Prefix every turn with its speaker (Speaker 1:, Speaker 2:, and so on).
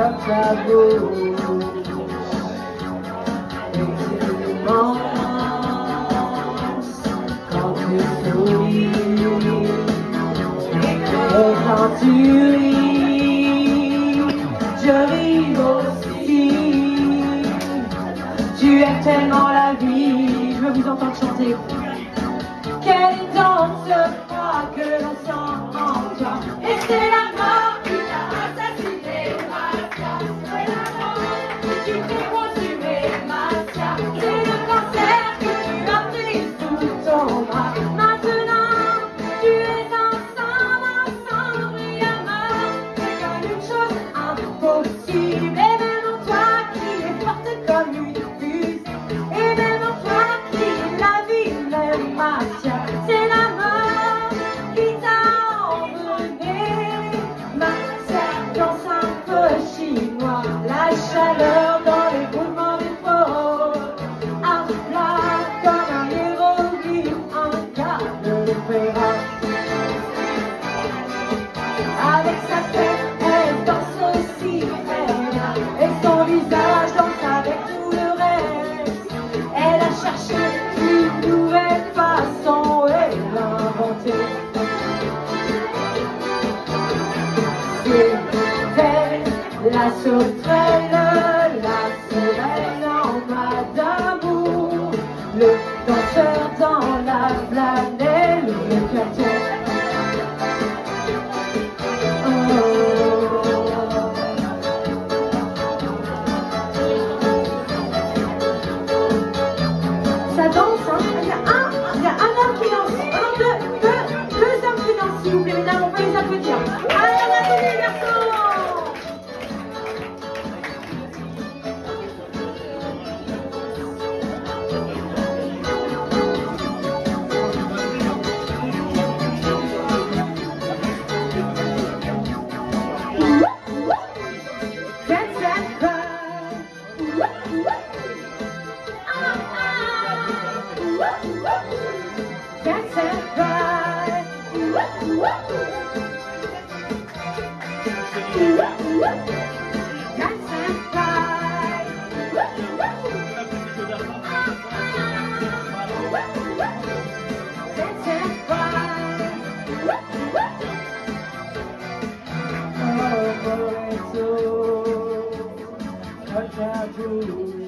Speaker 1: pas très beau. Tu ris, je ris aussi. Tu aimes tellement la vie, je veux vous entendre chanter. Quelle danse froide que l'on sent en toi, et c'est la. Maintenant, tu es ensemble, ensemble. C'est une chose impossible. Et même en toi qui est forte comme une fuse. Et même en toi qui la vie, même. chercher une nouvelle façon et l'inventer. C'est la sauterelle. That's a cry. That's a cry. That's a cry. I do.